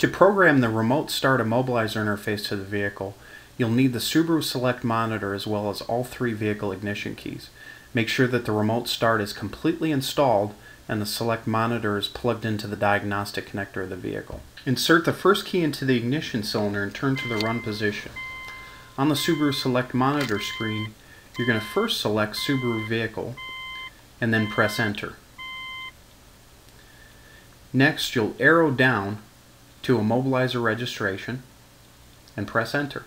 To program the remote start immobilizer interface to the vehicle, you'll need the Subaru Select monitor as well as all three vehicle ignition keys. Make sure that the remote start is completely installed and the select monitor is plugged into the diagnostic connector of the vehicle. Insert the first key into the ignition cylinder and turn to the run position. On the Subaru Select monitor screen, you're going to first select Subaru Vehicle and then press enter. Next, you'll arrow down to Immobilizer Registration and press enter.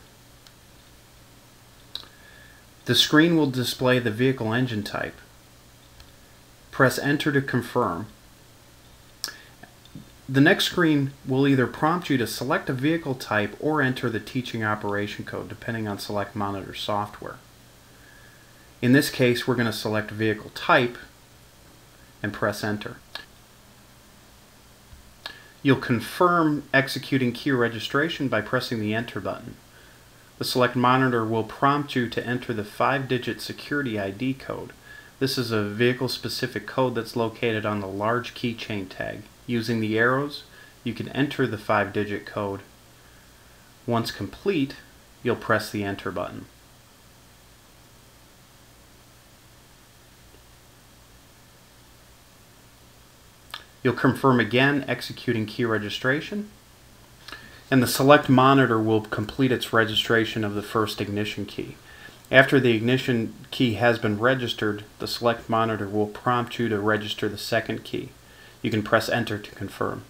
The screen will display the vehicle engine type. Press enter to confirm. The next screen will either prompt you to select a vehicle type or enter the teaching operation code depending on select monitor software. In this case we're going to select vehicle type and press enter. You'll confirm executing key registration by pressing the enter button. The select monitor will prompt you to enter the 5-digit security ID code. This is a vehicle-specific code that's located on the large keychain tag. Using the arrows, you can enter the 5-digit code. Once complete, you'll press the enter button. You'll confirm again executing key registration and the select monitor will complete its registration of the first ignition key. After the ignition key has been registered, the select monitor will prompt you to register the second key. You can press enter to confirm.